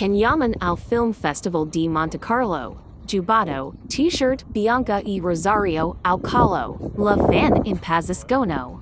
Can Yaman al Film Festival di Monte Carlo. Jubato, T-shirt Bianca e Rosario al Calo, La Fan in Paziscono.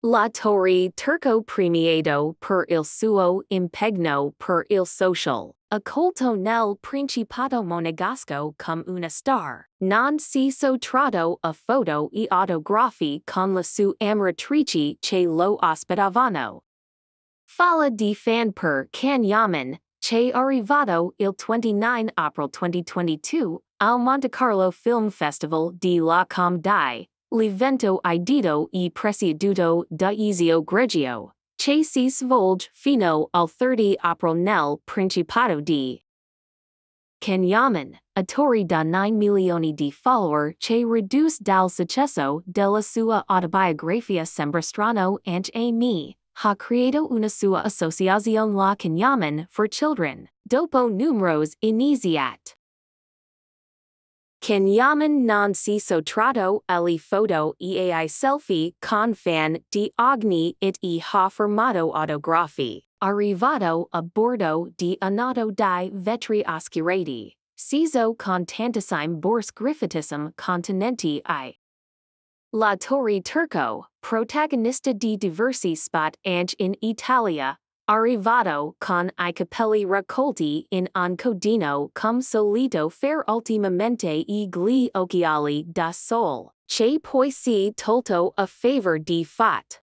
La Torre Turco Premiado per il suo impegno per il social. Accolto nel Principato Monegasco come una star. Non si sotrato a foto e autografi con la sua amratrice che lo ospitavano. Fala di fan per Can Yaman, che arrivato il 29 aprile 2022 al Monte Carlo Film Festival di la Com di L'evento idito e presieduto da Ezio Greggio, che si svolge fino al 30 aprile nel Principato di Can Yaman, attori da 9 milioni di follower che reduce dal successo della sua autobiografia Sembrastrano and a me, ha creato una sua associazione la Can Yaman for Children, dopo numeros iniziat. Can Yaman non si sotrato ali foto eai selfie con fan di ogni it e ha formato autografi. Arrivato a bordo di anato di vetri oscurati. Ciso con tantissime bors griffitissum continenti i. La Torre Turco, protagonista di diversi spot anche in Italia, arrivato con i capelli raccolti in un codino come solito fer ultimamente e gli occhiali da sol, che poi si tolto a favor di fat.